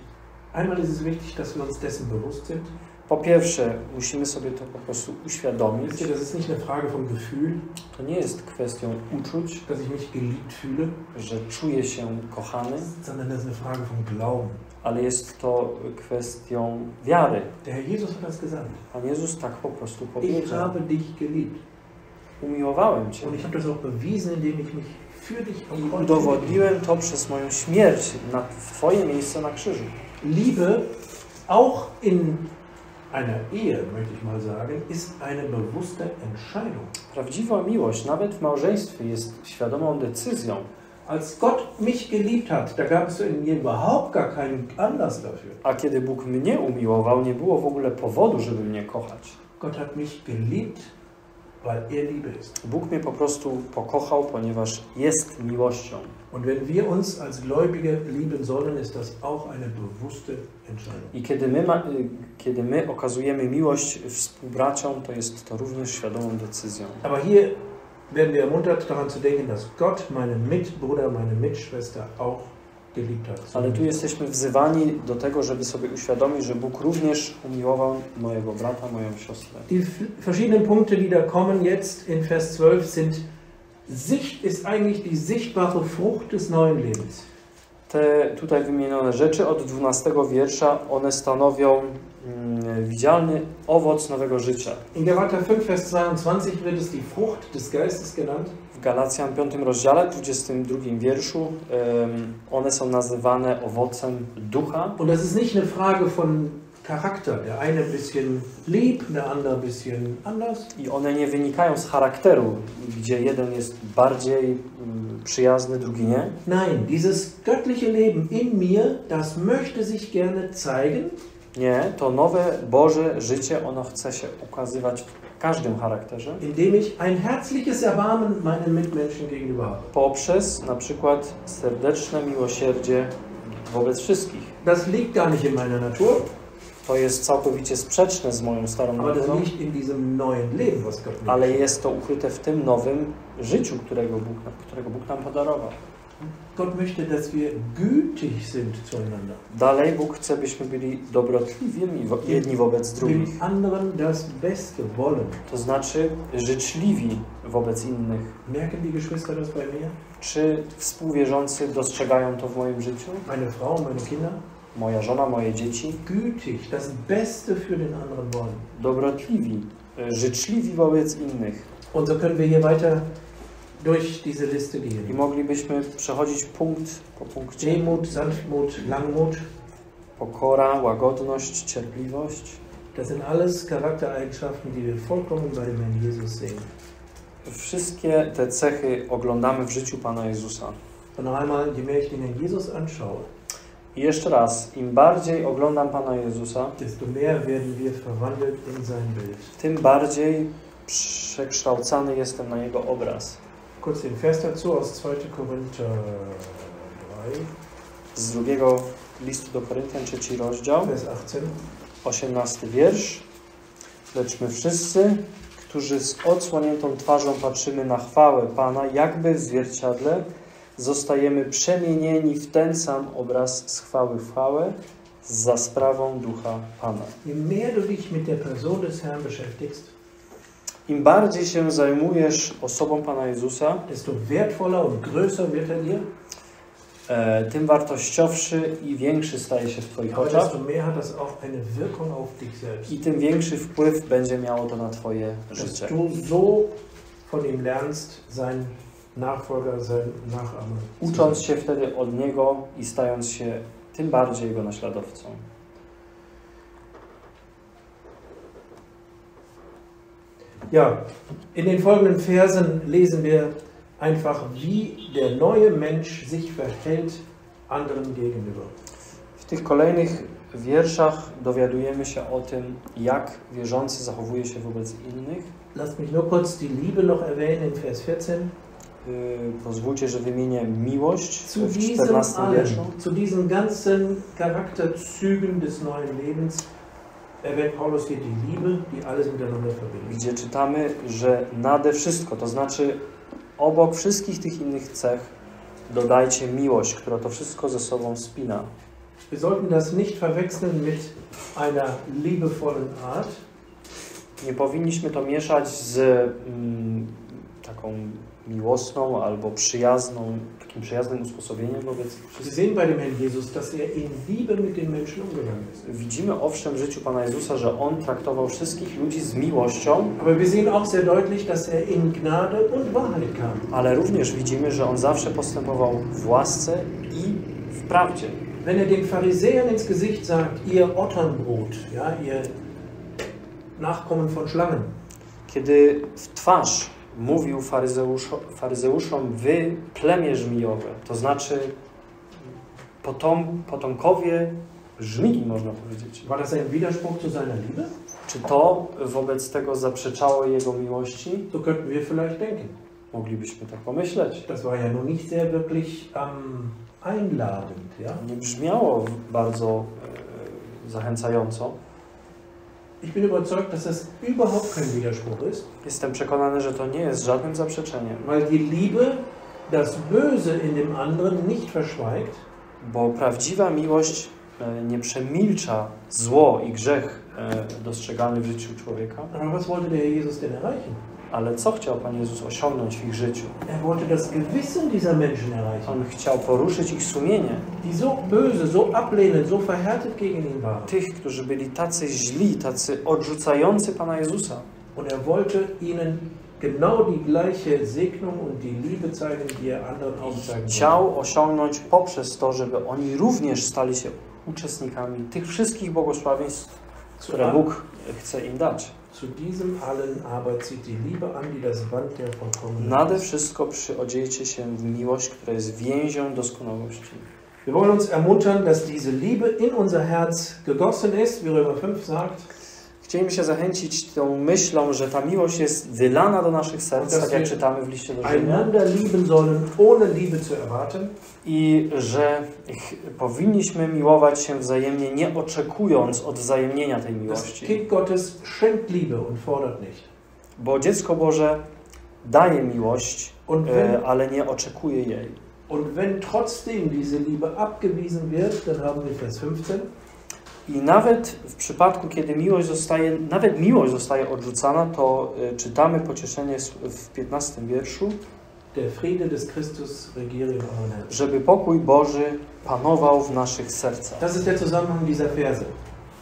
Einmal ist es wichtig, dass wir uns dessen bewusst sind. Po pierwsze, musimy sobie to po prostu uświadomić. Ihr, das ist nicht eine Frage vom Gefühl, To nie jest kwestią uczuć, dass ich mich geliebt fühle, że czuję się kochany, sondern das ist eine Frage vom Glauben. Ale jest to kwestią wiary. Der Herr Jesus hat das gesagt. Pan Jezus tak po prostu Ich powiedział. habe dich geliebt. Umiłowałem Cię. Und ich habe das auch bewiesen, indem ich mich für dich am I Kreuz udowodniłem to przez moją śmierć na, w Twoje miejsce na krzyżu. Liebe, auch in einer Ehe, möchte ich mal sagen, ist eine bewusste Entscheidung. Prawdziwa miłość, nawet w małżeństwie, jest świadomą decyzją. Als Gott mich geliebt hat, da gab es in mir überhaupt gar keinen Anlass dafür. A kiedy Bóg mnie umiłował, nie było w ogóle powodu, żeby mnie kochać. Gott hat mich geliebt, weil er Liebe ist. Bóg mnie po prostu pokochał, ponieważ jest miłością. Und wenn wir uns als Gläubige lieben sollen, ist das auch eine bewusste Entscheidung. I kiedy my, ma, y, kiedy my okazujemy miłość współbraciom, to jest to również świadomą decyzją. Aber hier werden wir ermuntert, daran zu denken, dass Gott meinen Mitbruder, meine Mitschwester auch geliebt hat. Ale tu jesteśmy wzywani do tego, żeby sobie uświadomić, że Bóg również umiłował mojego brata, moją siostrę. Die verschiedenen Punkte, die da kommen jetzt in Vers 12, sind Sicht ist eigentlich die sichtbare Frucht des neuen Lebens. Te tutaj wymienione rzeczy od 12 wiersza, one stanowią mm, widzialny owoc nowego życia. In Galater 5, Vers 22 wird es die Frucht des Geistes genannt. W Galacjan 5 rozdziale, 22 wierszu, em, one są nazywane owocem ducha. Und das ist nicht eine Frage von Charakter. Der eine ein bisschen lieb, der andere ein bisschen anders. I one nie wynikają z charakteru, gdzie jeden jest bardziej mm, przyjazny, drugi nie. Nein, dieses göttliche Leben in mir, das möchte sich gerne zeigen Nie, to nowe Boże życie, ono chce się ukazywać w każdym charakterze. indem ich ein herzliches Erbarmen meinen Mitmenschen gegenüber habe. Poprzez na przykład serdeczne miłosierdzie wobec wszystkich. Das liegt gar nicht in meiner Natur, To jest całkowicie sprzeczne z moją starą naturą, ale jest to ukryte w tym nowym życiu, którego Bóg, którego Bóg nam podarował. Gott möchte, dass wir gütig sind zueinander. Dalej Bóg chce, byśmy byli dobrotliwi jedni wobec drugich. Dem anderen das Beste wollen. To znaczy życzliwi wobec innych. Merken die Geschwister das bei mir? Czy współwierzący dostrzegają to w moim życiu? Meine Frau, meine Kinder? Moja żona, moje dzieci? Gütig, das Beste für den anderen wollen. Dobrotliwi, y, życzliwi wobec innych. Und so können wir hier weiter durch diese Liste I gehen. moglibyśmy przechodzić punkt po punkcie. Demut, Sanftmut, Langmut, Pokora, łagodność, cierpliwość. das sind alles Charaktereigenschaften, die wir vollkommen bei dem Herrn Jesus sehen. Wszystkie te cechy oglądamy w życiu Pana Jezusa. Und noch einmal, je mehr ich den Herrn Jesus anschaue, I jeszcze raz, im bardziej oglądam Pana Jezusa, tym bardziej przekształcany jestem na Jego obraz. Kurz den Vers dazu aus 2. Korinther 3, Z drugiego listu do Koryntian, trzeci rozdział, Vers 18. 18 wiersz. Lecz my wszyscy, którzy z odsłoniętą twarzą patrzymy na chwałę Pana, jakby w zwierciadle, zostajemy przemienieni w ten sam obraz z chwały w chwałę, za sprawą Ducha Pana. Im bardziej się zajmujesz osobą Pana Jezusa, desto wertvoller und größer wird er dir, e, tym wartościowszy i większy staje się w Twoich oczach i tym większy wpływ będzie miało to na Twoje życie. du so von ihm lernst, sein Nachfolger, sein Nachahmer. Ucząc się wtedy od Niego i stając się tym bardziej Jego naśladowcą. Ja, in den folgenden Versen lesen wir einfach, wie der neue Mensch sich verhält anderen gegenüber. W tych kolejnych wierszach dowiadujemy się o tym, jak wierzący zachowuje się wobec innych. Lasst mich nur kurz die Liebe noch erwähnen in Vers 14. Yy, Pozwólcie, że wymienię miłość Zu w diesem 14 allen, wierszu. zu diesen ganzen Charakterzügen des neuen Lebens erwähnt Paulus hier die Liebe, die alles miteinander verbindet. gdzie czytamy, że nade wszystko, to znaczy obok wszystkich tych innych cech, dodajcie miłość, która to wszystko ze sobą spina. Wir sollten das nicht verwechseln mit einer liebevollen Art, Nie powinniśmy to mieszać z mm, taką miłosną albo przyjazną, takim przyjaznym usposobieniem wobec wszystkich. er. Widzimy owszem w życiu Pana Jezusa, że On traktował wszystkich ludzi z miłością, er ale również widzimy, że On zawsze postępował w łasce i w prawdzie. Wenn er den Pharisäern ins Gesicht sagt, ihr Otternbrot, ja, ihr Nachkommen von Schlangen, Kiedy w twarz mówił faryzeuszo, faryzeuszom, wy plemię żmijowe, to znaczy potom, potomkowie żmii, można powiedzieć. war das ein Widerspruch zu seiner Liebe? Czy to wobec tego zaprzeczało jego miłości? So könnten wir vielleicht denken. Moglibyśmy tak pomyśleć. Das war ja nun nicht sehr wirklich ähm, einladend, ja. Nie brzmiało bardzo e, zachęcająco. Ich bin überzeugt, dass das überhaupt kein Widerspruch ist, Jestem przekonany, że to nie jest żadnym zaprzeczeniem, weil die Liebe das Böse in dem anderen nicht verschweigt, bo prawdziwa miłość e, nie przemilcza zło i grzech e, dostrzegany w życiu człowieka. aber was wollte der Jesus denn erreichen? Ale co chciał Pan Jezus osiągnąć w ich życiu? On chciał poruszyć ich sumienie, die so böse, so ablehnend, so verhärtet gegen ihn waren. tych, którzy byli tacy źli, tacy odrzucający Pana Jezusa. Und er wollte ihnen genau die gleiche Segnung und die Liebe zeigen, die er anderen aufzeigen wollte. chciał osiągnąć poprzez to, żeby oni również stali się uczestnikami tych wszystkich błogosławieństw, które Bóg chce im dać. Zu diesem allen aber zieht die Liebe an, die das Band der Vollkommenheit Nade wszystko przyodziejcie się w miłość, która jest więzią doskonałości. Wir wollen uns ermuntern, dass diese Liebe in unser Herz gegossen ist, wie Römer 5 sagt, Chcielibyśmy się zachęcić tą myślą, że ta miłość jest wylana do naszych serc, tak jak czytamy w liście do Rzymian, einander lieben sollen, ohne Liebe zu erwarten. I że powinniśmy miłować się wzajemnie, nie oczekując odwzajemnienia tej Das miłości. Kind Gottes schenkt Liebe und fordert nicht. Bo dziecko Boże daje miłość, e, wenn, ale nie oczekuje jej. und wenn trotzdem diese Liebe abgewiesen wird, dann haben wir Vers 15, I nawet w przypadku, kiedy miłość zostaje, nawet miłość zostaje odrzucana, to y, czytamy pocieszenie w 15 wierszu, der Friede des Christus regiere in euren Herzen. żeby pokój Boży panował w naszych sercach. Das ist der Zusammenhang dieser Verse.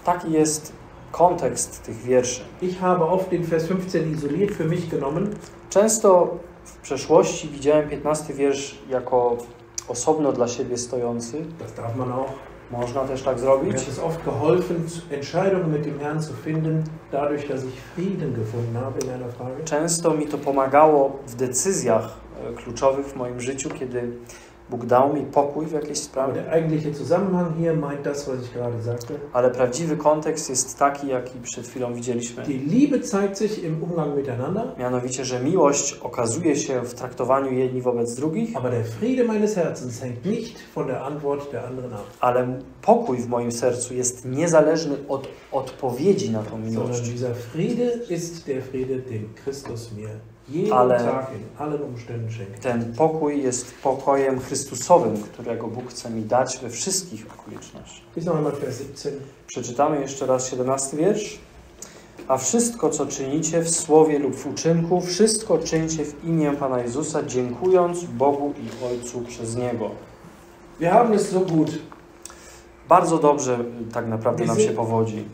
Taki jest kontekst tych wierszy. Ich habe oft den Vers 15 isoliert für mich genommen, Często w przeszłości widziałem 15 wiersz jako osobno dla siebie stojący. das darf man auch. Można też tak zrobić. es oft geholfen, Entscheidungen mit dem Herrn zu finden, dadurch, dass ich Frieden gefunden habe in einer Frage. Często mi to pomagało w decyzjach e, kluczowych w moim życiu, kiedy Bóg dał mi pokój w jakiejś sprawie. Ale prawdziwy kontekst jest taki, jaki przed chwilą widzieliśmy. Die Liebe zeigt sich im Umgang miteinander, Mianowicie, że miłość okazuje się w traktowaniu jedni wobec drugich, aber der Friede meines Herzens hängt nicht von der Antwort der anderen ab, ale pokój w moim sercu jest niezależny od odpowiedzi na tą sondern miłość. dieser Friede ist der Friede, den Christus mir Ale-. Ten pokój jest pokojem Chrystusowym, którego Bóg chce mi dać we wszystkich okolicznościach. Lies noch einmal Vers 17. Przeczytamy jeszcze raz 17 wiersz. A wszystko, co czynicie w słowie lub w uczynku, wszystko czyńcie w imię Pana Jezusa, dziękując Bogu i Ojcu przez Niego. Wir haben es so gut. Bardzo dobrze tak naprawdę nam się powodzi,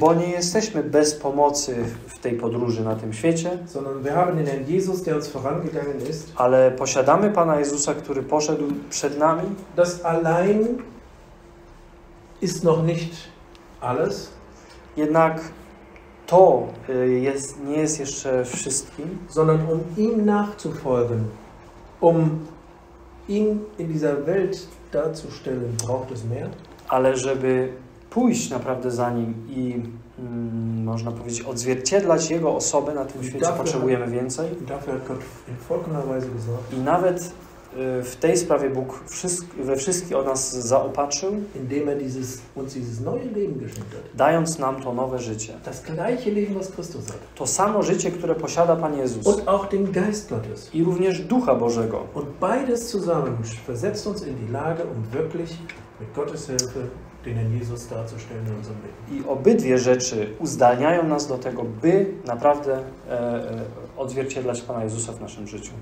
bo nie jesteśmy bez pomocy w tej podróży na tym świecie, ale posiadamy Pana Jezusa, który poszedł przed nami. Das allein ist noch nicht alles, Jednak to y, jest, nie jest jeszcze wszystkim, sondern um ihm nachzufolgen, um ihn in dieser Welt darzustellen, braucht es mehr. ale żeby pójść naprawdę za Nim i mm, można powiedzieć odzwierciedlać Jego osobę na tym świecie, potrzebujemy więcej. I nawet w tej sprawie Bóg we wszystkich o nas zaopatrzył, indem er dieses, uns dieses neue Leben geschenkt hat. dając nam to nowe życie. Das gleiche Leben, was Christus hat. To samo życie, które posiada Pan Jezus Und auch den Geist Gottes. i również Ducha Bożego. Und beides zusammen versetzt uns in die Lage, um wirklich mit Gottes Hilfe. I obydwie rzeczy uzdalniają nas do tego, by naprawdę e, e, odzwierciedlać Pana Jezusa w naszym życiu.